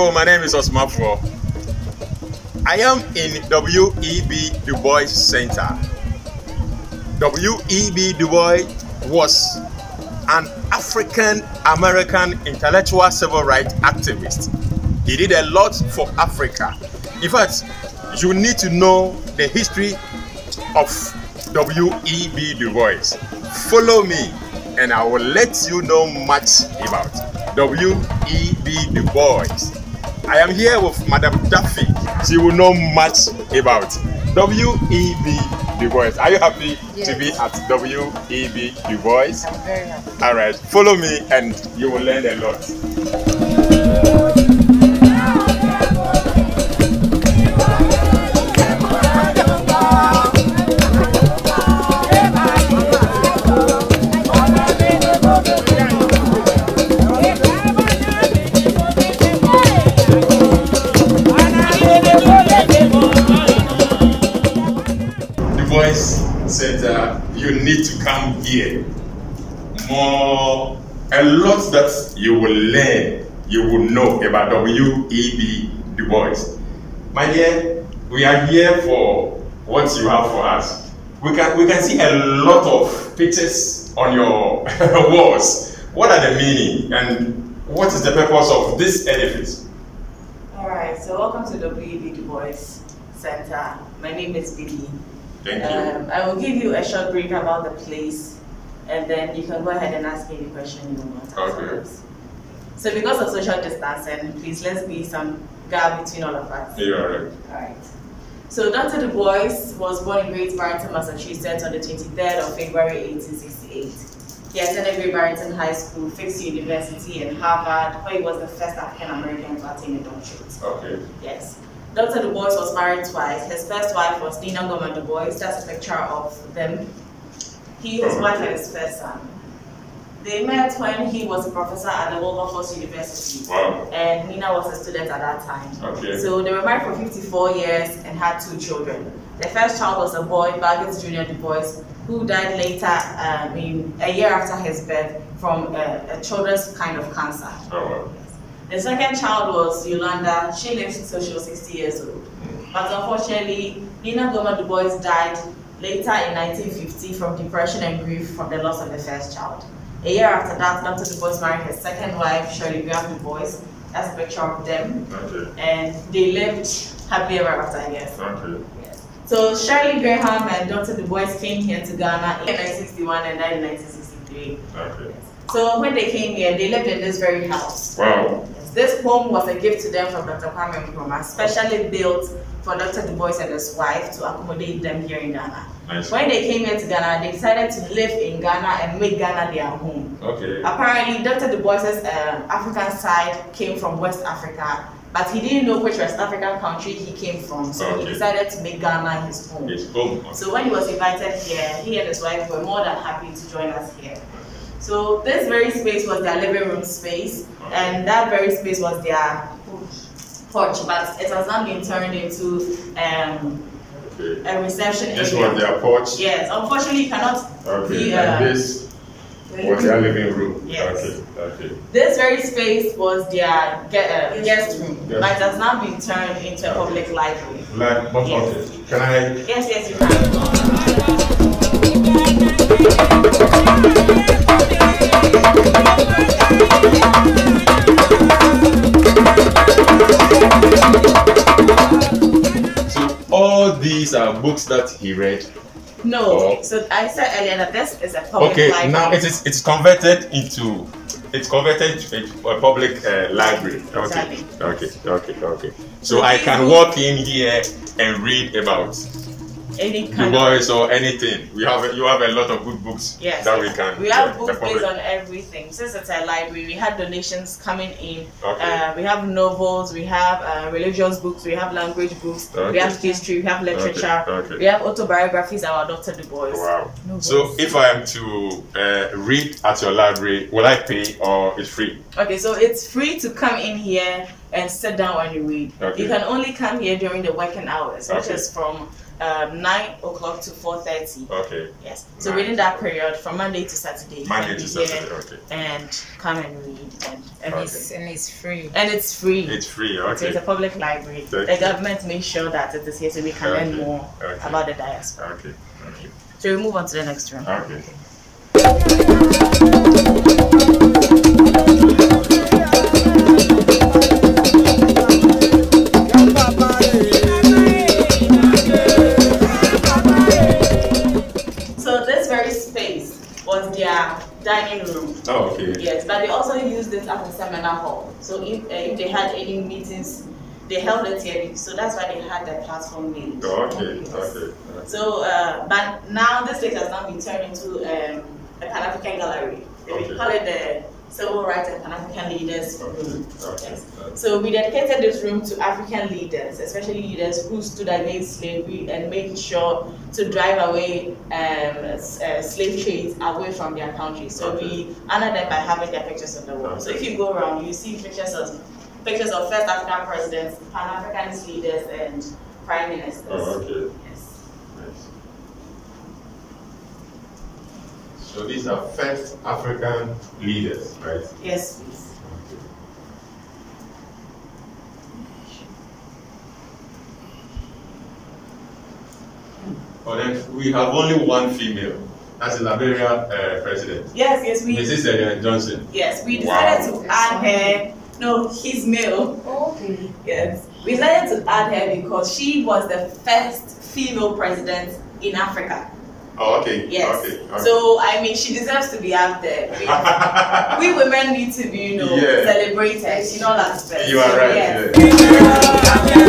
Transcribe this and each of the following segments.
people, my name is Osmafo. I am in W.E.B. Du Bois Center. W.E.B. Du Bois was an African American intellectual civil rights activist. He did a lot for Africa. In fact, you need to know the history of W.E.B. Du Bois. Follow me and I will let you know much about W.E.B. Du Bois. I am here with Madam Duffy. She will know much about W.E.B. Du Bois. Are you happy Yes. to be at W.E.B. Du Bois? I'm very happy. All right, follow me and you will learn a lot. You will learn, you will know about W.E.B. Du Bois. My dear, we are here for what you have for us. We can we can see a lot of pictures on your walls. What are the meaning and what is the purpose of this edifice? All right, so welcome to WEB Du Bois Center. My name is Billy. Thank you. Um, I will give you a short brief about the place, and then you can go ahead and ask any question you want. Okay. So because of social distancing, please let's be some gap between all of us. You are right. So Dr. Du Bois was born in Great Barrington, Massachusetts on the 23rd of February 1868. He attended Great Barrington High School, Fisk University, and Harvard, where he was the first African American to attain a doctorate. Okay. Yes. Dr. Du Bois was married twice. His first wife was Nina Gomer Du Bois. That's a picture of them. He, his wife, and his first son. They met when he was a professor at the Wilberforce University Wow. and Nina was a student at that time. Okay. So they were married for 54 years and had two children. The first child was a boy, Burghardt Jr. Du Bois, who died later, um, in, a year after his birth, from a, a children's kind of cancer. Oh, wow. The second child was Yolanda. She lived until she was 60 years old. But unfortunately, Nina Gomer Du Bois died later in 1950 from depression and grief from the loss of the first child. A year after that, Dr. Du Bois married his second wife, Shirley Graham Du Bois. That's a picture of them. Okay. And they lived happily ever after, I guess. Okay. Yes. So Shirley Graham and Dr. Du Bois came here to Ghana in 1961 and died in 1963. Okay. So when they came here, they lived in this very house. Wow. This home was a gift to them from Dr. Kwame Nkrumah, specially built for Dr. Du Bois and his wife to accommodate them here in Ghana. Nice. When they came here to Ghana, they decided to live in Ghana and make Ghana their home. Okay. Apparently, Dr. Du Bois's um, African side came from West Africa, but he didn't know which West African country he came from, so he decided to make Ghana his home. It's home. So when he was invited here, he and his wife were more than happy to join us here. So this very space was their living room space, and that very space was their porch, but it has now been turned into um, Okay. a reception This area. was their porch. Yes, unfortunately, you cannot. Okay. be, and uh, this was their living room. Yes. Okay. Okay. This very space was their ge- uh, guest room, Yes. but it has now been turned into a public library. Like, but Yes. okay. Can I? Yes, yes, you can. All these are books that he read. No, Oh. so I said earlier that this is a public Okay. library. Now it is it's converted into. It's converted to a a public uh, library. Okay. Exactly. Okay. Okay. Okay. So So I can walk in here and read about any kind of or anything. We have a, you have a lot of good books Yes. that we can. We have yeah, books based on everything. Since it's a library, we have donations coming in. Okay. Uh, we have novels, we have uh, religious books, we have language books, we have history, we have literature, okay. we have autobiographies about Dr. Du Bois. Wow. Novels. So if I am to uh, read at your library, will I pay or it's free? Okay, so it's free to come in here and sit down and read. Okay. You can only come here during the working hours, which Okay. is from um, 9 o'clock to 4.30. Okay. Yes. So Nine. within that period, from Monday to Saturday, you Monday can to be Saturday. here Okay. and come and read. And, And Okay. it's and it's free. and it's free. It's free. So it's a public library. Thank the you. government makes sure that it is here so we can learn more Okay. about the diaspora. Okay. Okay. So we move on to the next room. Okay. It as seminar hall. So if, uh, if they had any meetings, they held it here. So that's why they had the platform. Oh, okay. Yes. Okay. So, uh, but now this place has now been turned into um, a Pan African gallery. They Okay. call it the Civil Rights and Pan African Leaders Room. Okay. Yes. So we dedicated this room to African leaders, especially leaders who stood against slavery and made sure to drive away um, uh, slave trades away from their country. So we honor them by having their pictures on the wall. So if you go around, you see pictures of pictures of first African presidents, Pan Africanist leaders, and prime ministers. Oh, okay. Yes. Nice. So these are first African leaders, right? Yes, please. Oh, then we have only one female. That's the Liberia uh, president, Yes, yes, we Mrs. Ellen Johnson. yes we decided Wow. to add her. No, he's male. Okay. Yes, we decided to add her because she was the first female president in Africa. Oh, okay. Yes. Okay. okay. So I mean, she deserves to be out there. We, we women need to be, you know, Yeah. celebrated in all aspects. you are right. yes. yeah.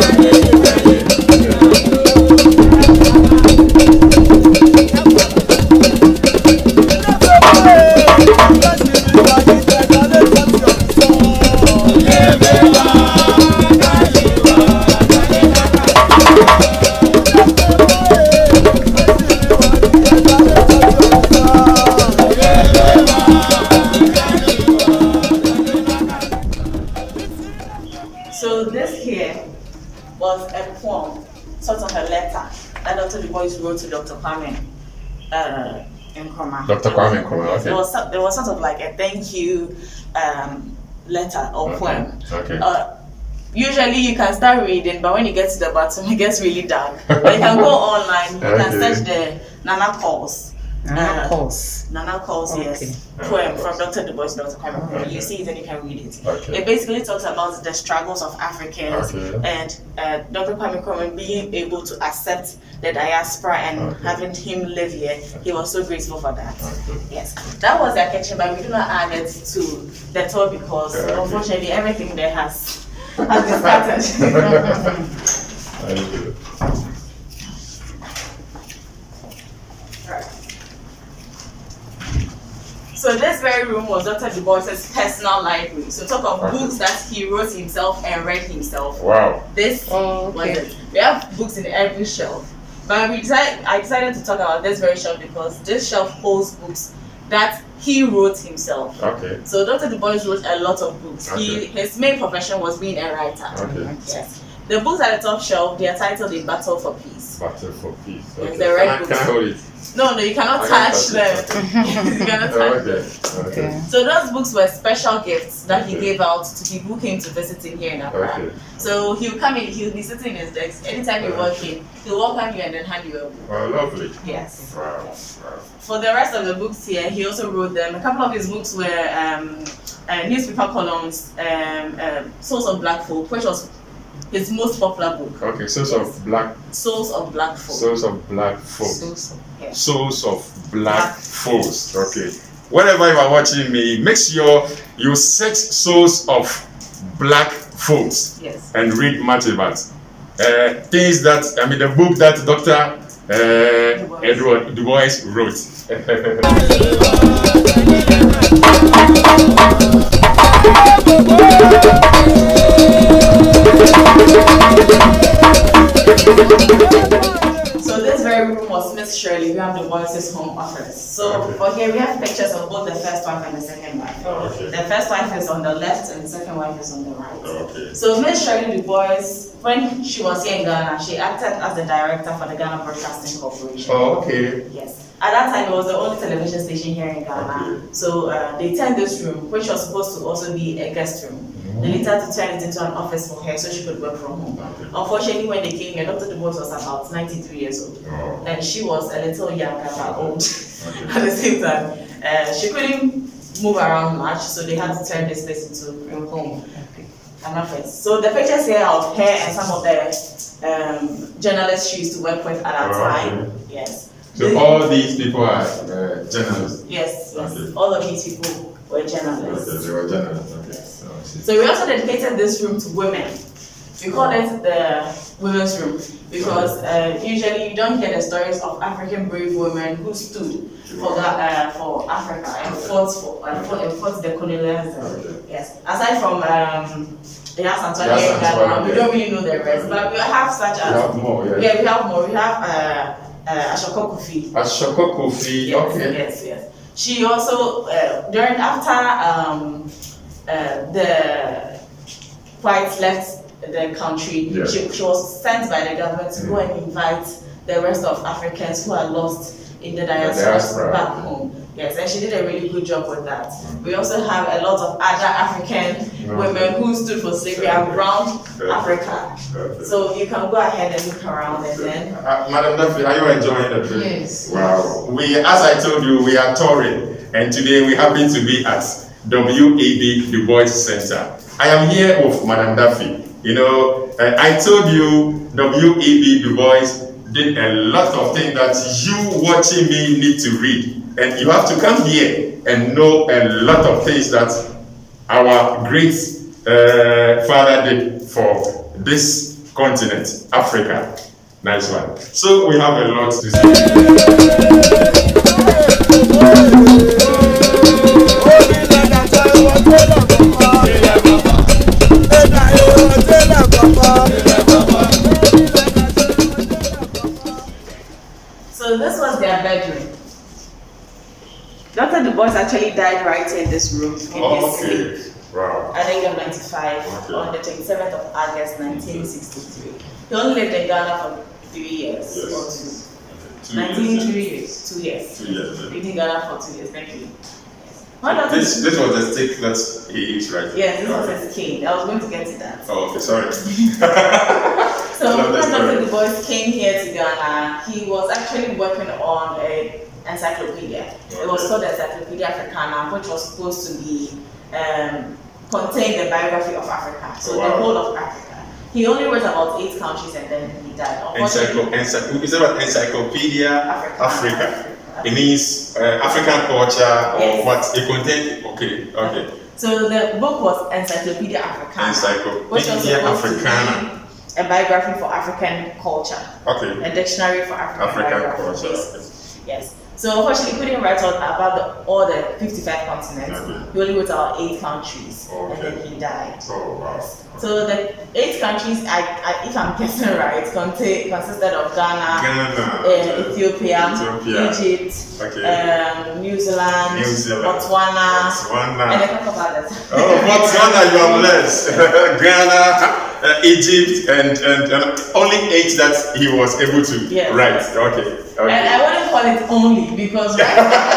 Okay. There was, there was sort of like a thank you um, letter or poem. Okay. Uh, usually you can start reading, but when you get to the bottom, it gets really dark. But you can go online, you can search the Ghana Calls. Ghana Uh, calls. Ghana Calls, Okay. yes. Poem from Dr. Du Bois, Dr. Kwame Nkrumah. Okay. You see it and you can read it. Okay. It basically talks about the struggles of Africans Okay. and uh, Dr. Kwame Nkrumah being able to accept the diaspora and Okay. having him live here. He was so grateful for that. Okay. Yes, that was their kitchen, but we do not add it to the tour because okay. unfortunately everything there has has been started. Thank you. So this very room was Dr. Du Bois's personal library. So talk of Okay. books that he wrote himself and read himself. Wow. This Oh, was it. We have books in every shelf. But we decided, I decided to talk about this very shelf because this shelf holds books that he wrote himself. Okay. So Dr. Du Bois wrote a lot of books. He Okay. his main profession was being a writer. Okay. Yes. The books at the top shelf, they are titled A Battle for Peace. Battle for peace. Yes, Okay. the red can, I, can I hold it? No, no, you cannot touch touch them. it. you cannot Oh, touch okay. them. Okay. Okay. So those books were special gifts that he gave out to people who came to visit him here in Accra. Okay. So he'll come in, he'll be sitting in his desk. Anytime you walk in, he'll welcome you and then hand you a book. Well, lovely. Yes. Wow. Wow. For the rest of the books here, he also wrote them. A couple of his books were um, uh, newspaper columns, um, um, Souls of Black Folk, which was his most popular book. Okay. Souls of black. Souls of Black Folk. Souls of black folks. So, so. Yes. Souls of black folks. Okay. Whenever you are watching me, make sure you search Souls of Black Folks Yes. and read much about uh, things that I mean the book that Doctor uh, Edward Du Bois wrote. So this very room was Miss Shirley Graham Du Bois' home office. So Okay. for here we have pictures of both the first wife and the second wife. Oh, okay. The first wife is on the left and the second wife is on the right. Okay. So Miss Shirley Du Bois, when she was here in Ghana, she acted as the director for the Ghana Broadcasting Corporation. Oh, okay. Yes. At that time, it was the only television station here in Ghana. Okay. So uh, they turned this room, which was supposed to also be a guest room. They later to turn it into an office for her so she could work from home. Okay. Unfortunately, when they came here, Dr. Du Bois was about 93 years old. Oh, And she was a little younger but old okay. at the same time. Uh, she couldn't move around much, so they had to turn this place into a home, an office. So the pictures here of her and some of the um, journalists she used to work with at that Oh, time. Yes. So They- all these people are uh, journalists. Yes, yes. Okay. All of these people were Okay, journalists. they were journalists. Okay. Yes. Oh, I see. So we also dedicated this room to women. We call it the women's room because uh, usually you don't hear the stories of African brave women who stood for that uh, for Africa and fought for and fought, and fought the colonialism. Yes. Aside from um, the Yaa Asantewaa Yas here in Ghana, Antoine, we don't really know the rest, but we have such We as have more, yeah. yeah, we have more. We have uh, uh, Ashoko Kofi. Ashoko Kofi. Yes, Okay. yes, yes. She also uh, during after um, uh, the whites left the country, Yeah. she, she was sent by the government to go and invite the rest of Africans who are lost in the diaspora, diaspora. back home. Yes, and she did a really good job with that. We also have a lot of other African Okay. women who stood for slavery around Okay. Africa. Okay. So you can go ahead and look around and then Uh, Madam Duffy, are you enjoying the trip? Yes. Wow. We, as I told you, we are touring, and today we happen to be at WEB Du Bois Center. I am here with Madam Duffy. You know, I told you WEB Du Bois did a lot of things that you watching me need to read, and you have to come here and know a lot of things that our great uh, father did for this continent, Africa. Nice one. So we have a lot to say. Dr. Actually died right in this room in his sleep Okay. Wow. at the age of 95 Okay. on the 27th of August 1963. He only lived in Ghana for three years Yes. or two. Two 19, years. two years, two years. Two years. Lived in Ghana for two years, thank you. This this was the stick that he eats, right? Yes, this was his cane. I was going to get to that. Oh, okay. Sorry. So when Dr. Du Bois came here to Ghana, he was actually working on a encyclopedia. It was called Encyclopedia Africana, which was supposed to be um, contain the biography of Africa, so Wow. the whole of Africa. He only wrote about eight countries and then he died. Encyclo, encyclo, is it about Encyclopedia Africa. Africa? It means uh, African culture or Yes. what? It contains. Okay. Okay. So the book was Encyclopedia Africana, which was Encyclopedia Africana. a biography for African culture, Okay. a dictionary for African, African culture. basically. Yes. So unfortunately, he couldn't write all about the, all the 55 continents. Okay. He only wrote about eight countries, and then he died. Oh wow. So the eight countries, I, I, if I'm guessing right, contain, consisted of Ghana, Ghana. uh, Ethiopia, Ethiopia. Egypt, Okay. um, New Zealand, New Zealand. Botswana, Botswana. and a couple of others. Oh, Botswana, you are blessed. Ghana, uh, Egypt, and, and, and only eight that he was able to Yes. write. Okay. okay. And I wouldn't call it only because right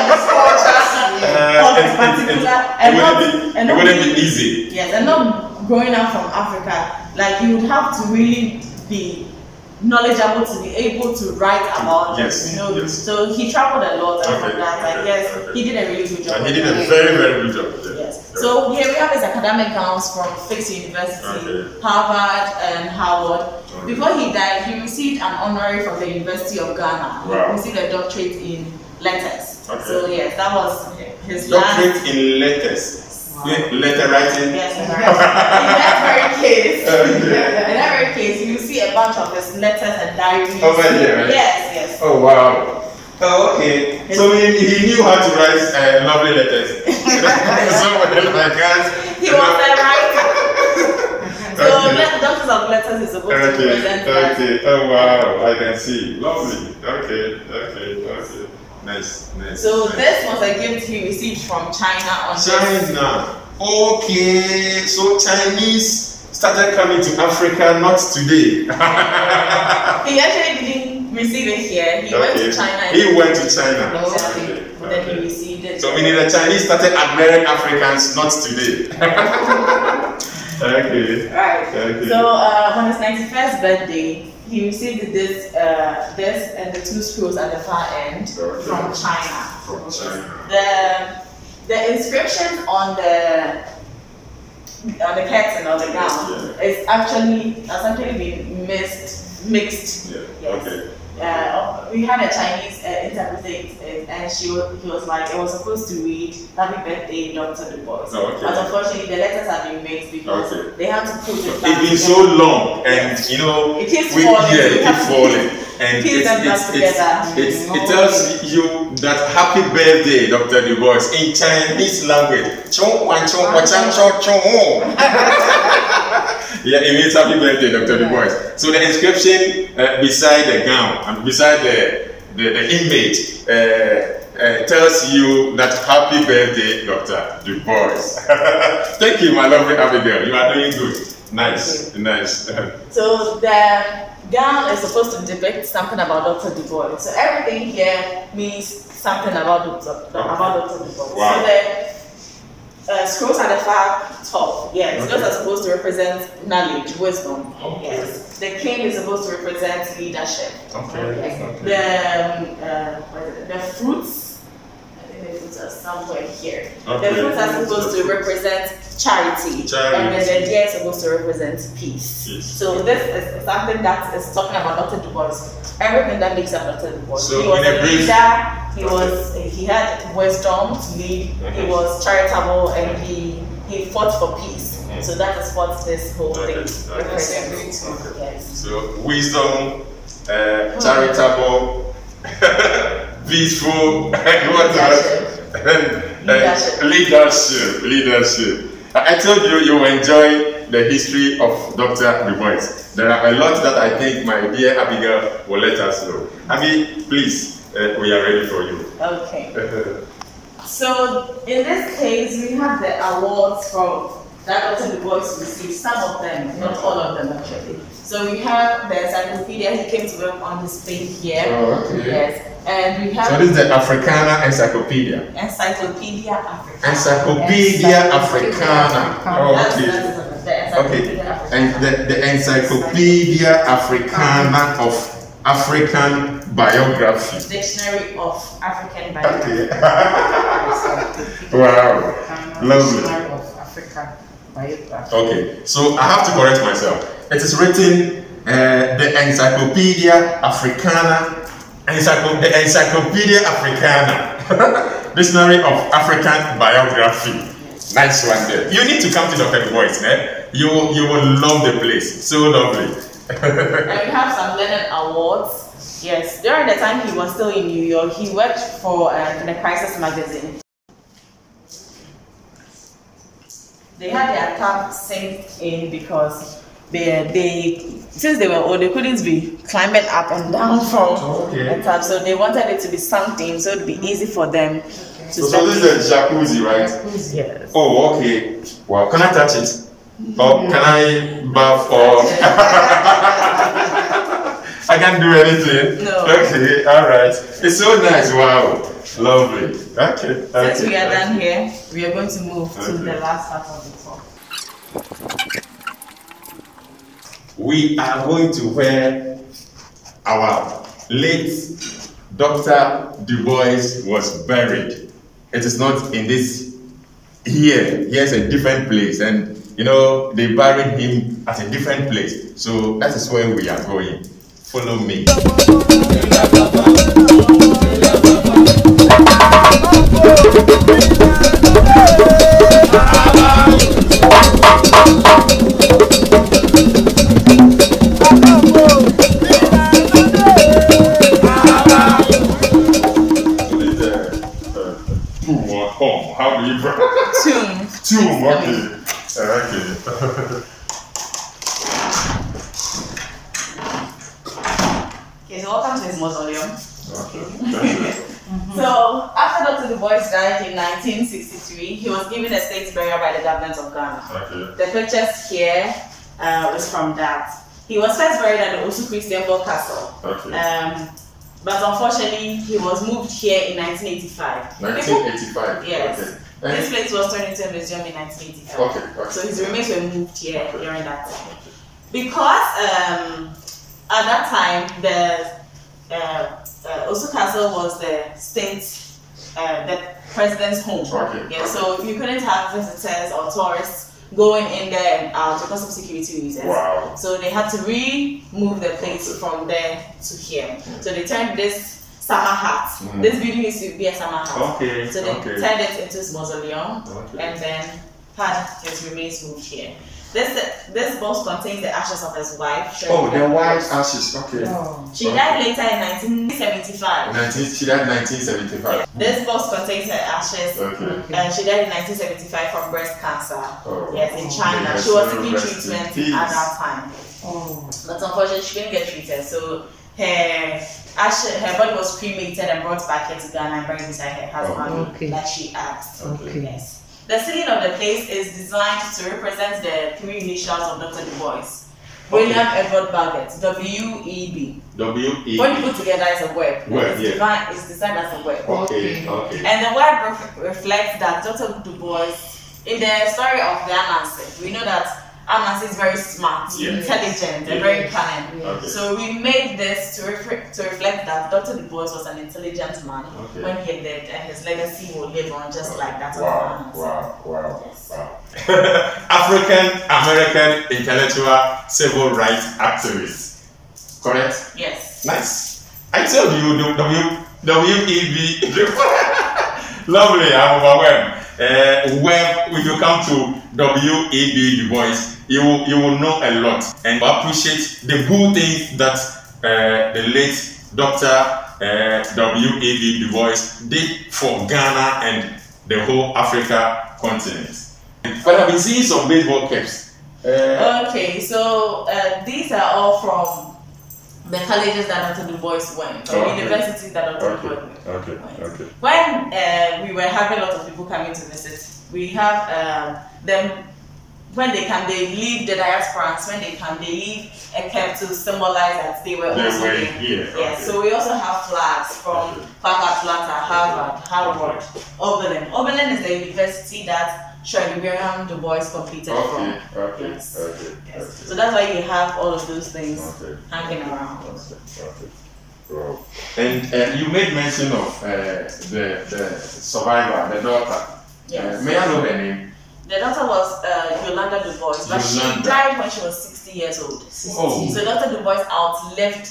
this culture Uh, it- particular it, and it not wouldn't be, and it not wouldn't be easy. Yes, and not growing up from Africa, like you would have to really be knowledgeable to be able to write about Yes, you know. yes. So he traveled a lot and Okay, that, I guess okay. he did a really good job. And he did a very, very good job. Yes. So here we have his academic gowns from Fisk University, Okay. Harvard, and Howard. Okay. Before he died, he received an honorary from the University of Ghana. Wow. He received a doctorate in letters. Okay. So yes, that was his last. Doctorate in letters. Yeah, Letter writing. Yes, in that very case, Okay. in that very case, you see a bunch of his letters and diaries. Over here, right? Yes, yes. Oh wow. Oh, okay. So he, he knew how to write uh, lovely letters. Somebody like us. He was a writer. so Okay. let Doctors of Letters is supposed to Okay, present that. okay. Oh wow, I can see. Lovely. Okay, okay, okay. nice, nice. So nice. this was a gift he received from China on. China. Okay, so Chinese started coming to Africa not today. He actually didn't receive it here. He went to China. He went to China. Exactly. Okay, But then he received it. So meaning the Chinese started admiring Africans not today. okay. Right. Okay. So uh, on his 91st birthday, he received this, uh, this and the two screws at the far end Okay. from China. From China. The the inscription on the on the curtain or the gown Yeah. is actually has actually been mixed mixed. Yeah. Yes. Okay. Uh, we had a Chinese uh, interpreter, and she was, he was like, it was supposed to read "Happy Birthday, Doctor Du Bois," Oh, okay. but unfortunately the letters have been mixed because Okay. they have to put it. It's back been so long, and you know, It keeps we, falling, yeah, it keeps falling, and it's, it's, it's, it's, it tells you that happy birthday, Dr. Du Bois, in Chinese language. Chong chong chan chong chong. Yeah, it means happy birthday, Dr. Du Bois. So the inscription uh, beside the gown and beside the the, the image uh, uh, tells you that happy birthday, Dr. Du Bois. Thank you, my lovely Abigail. You are doing good. Nice, nice. So the gown is supposed to depict something about Dr. Du Bois. So everything here means something about Dr. about Dr. Du Bois. Wow. So uh, scrolls at the far top, yes, those Okay. are supposed to represent knowledge, wisdom. Okay. Yes. The king is supposed to represent leadership. Okay, Yes. okay. The um, uh, what is it? the fruits. I think the fruits are somewhere here. Okay. The fruits are supposed to represent charity, Charity. and then the deer is supposed to represent peace. Peace. So this is something that is talking about Dr. Du Bois. Everything that makes up Dr. Du Bois. So he was in a leader. He was he had wisdom to lead. He was charitable, and he he fought for peace. Mhm. So that is what this whole Okay, thing okay. represents. Okay. Yes. So wisdom, uh, charitable, peaceful, and what else? Leadership. leadership. Leadership. I I told you you will enjoy the history of Dr. Du Bois. There are a lot that I think my dear Abigail will let us know. Abby, please, uh, we are ready for you. Okay. So in this case, we have the awards from that Dr. Du Bois received. Some of them, not all of them actually. So we have the encyclopedia. He came to work on display here. Oh, okay. Yes, and we have so this is the Africana Encyclopedia. Encyclopedia Africana. Encyclopedia Africana. Oh, okay. that's the Okay, Encyclopedia Africana. and the, the Encyclopedia Africana of African Biography. Dictionary of African Biography. Okay. wow. Lovely. of Africa biography. Okay, so I have to correct myself. It is written uh, the Encyclopedia Africana, the Encyclopedia Africana, Dictionary of African Biography. Nice one there. You need to come to Dr. Du Bois, eh? You, you will love the place. So lovely. And we have some Lenin awards. Yes, during the time he was still in New York, he worked for uh, the Crisis magazine. They had their camp sink in because they, they since they were old, they couldn't be climbing up and down from Okay. the top, so they wanted it to be sunk in, so it'd be easy for them to So, so this is a jacuzzi, right? Yes. Oh, okay. Wow. Can I touch it? Or can I bath or I can't do anything? No. Okay, alright. It's so nice. Wow. Lovely. Okay. okay. Since we are done here, we are going to move to the last part of the talk. We are going to where our late Dr. Du Bois was buried. It is not in this here. Here's a different place, and you know they buried him at a different place. So that is where we are going. Follow me. Pictures here uh, was from that. He was first buried at the Osu Christiansborg Castle. Okay. Um, but unfortunately, he was moved here in 1985. 1985. Yes. Okay. This place was turned into a museum in 1985. okay. okay. So his remains were moved here Okay. during that time. Because um, at that time, the uh, uh, Osu Castle was the state, uh, the president's home. Okay. Yeah, so you couldn't have visitors or tourists going in there and out because of security reasons. Wow. So they had to remove the place from there to here. So they turned this summer hut. Mhm. This building used to be a summer hut. Okay. So they okay. turned it into his mausoleum Okay. and then had his remains moved here. This this box contains the ashes of his wife. Oh, the wife's ashes. Okay. Oh. She died later in 1975. 19, she died 1975. This box contains her ashes. Okay. Uh, she died in 1975 from breast cancer. Oh. Yes, in China. Yes, She was so seeking treatment peace. at that time. Oh. But unfortunately, she couldn't get treated. So her ashes, her body was cremated and brought back here to Ghana and buried beside her husband, Okay. like she asked. Okay. Yes. The ceiling of the place is designed to represent the three initials of Dr. Du Bois. William Edward Burghardt, W-E-B. W E. When you put together, it's a word. Word, it's, yeah. defined- it's designed as a word. Okay. Okay. And the word ref- reflects that Dr. Du Bois, in the story of the Anansi, we know that Anansi is very smart, Yeah. intelligent, and very cunning. Okay. So we made this to, to reflect that Dr. Du Bois was an intelligent man Okay. when he lived, and his legacy will live on just like that of Wow, wow, wow, Yes. wow. African American intellectual civil rights activist. Correct? Yes. Nice. I told you the W WEB. Lovely, I'm overwhelmed. Uh, when if you come to W.E.B. Du Bois, you will, you will know a lot and appreciate the good things that uh, the late Dr. Uh, W.E.B. Du Bois did for Ghana and the whole Africa continent. But I've been seeing some baseball caps. Uh, Okay, so uh, these are all from the colleges that Dr. Du Bois went, or Okay. universities that Dr. okay, Du Bois went. okay, okay. When uh, we were having a lot of people coming to visit, we have um, them when they come, they leave the diasporans. When they come, they leave a cap to symbolize that they were They also were here. Yes, okay. so we also have flags from Okay. Clark Atlanta, Harvard, Harvard, Oberlin. Oberlin is the university that Shirley William Du Bois completed Okay, from. okay, Yes. okay, Yes. okay. So that's why you have all of those things Okay. hanging around. Okay. And uh, you made mention of uh, the, the survivor, the daughter. Yes. Uh, may I know her name? The daughter was uh, Yolanda Du Bois, but she died when she was 60 years old. Oh. So Dr. Du Bois outlived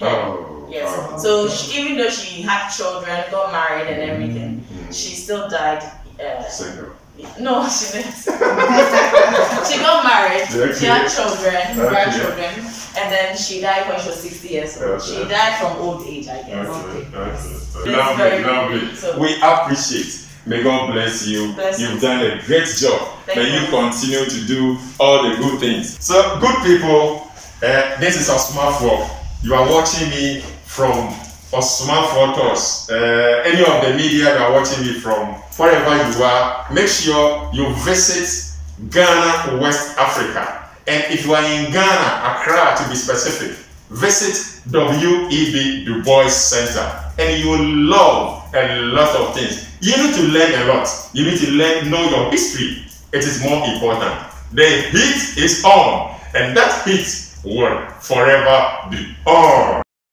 her. Oh. Yes. oh. So she, even though she had children, got married, and everything, Mhm. she still died. Uh, Single. No, she didn't. she got married. She had Okay. children, Okay. grandchildren, and then she died when she was 60 years old. Okay. She died from old age, I guess. Okay, okay. Lovely, lovely. So- We appreciate. May God bless you. Bless you. You've done a great job. Thank May you you. continue to do all the good things. So, good people, uh, this is Osomafour. You are watching me from Osomafour Tours. Uh, any of the media that are watching me from wherever you are, make sure you visit Ghana, West Africa. And if you are in Ghana, Accra to be specific, visit WEB Du Bois Center and you will love a lot of things. You need to learn a lot. You need to learn, know your history. It is more important. The heat is on, and that heat will forever be on.